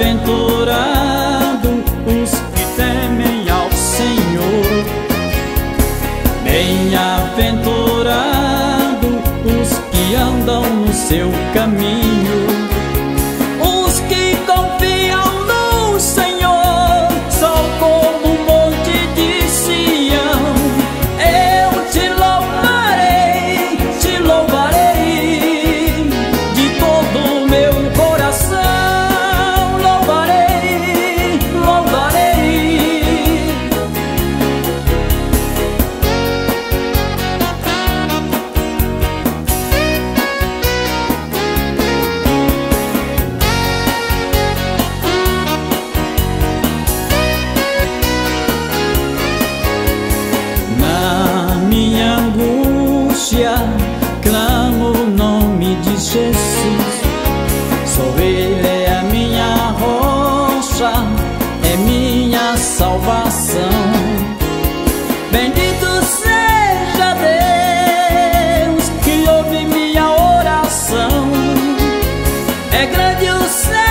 Bem-aventurado os que temem ao Senhor. Bem-aventurado os que andam no seu caminho. Jesus. Sou Ele, é a minha rocha, é minha salvação. Bendito seja Deus que ouve minha oração. É grande o céu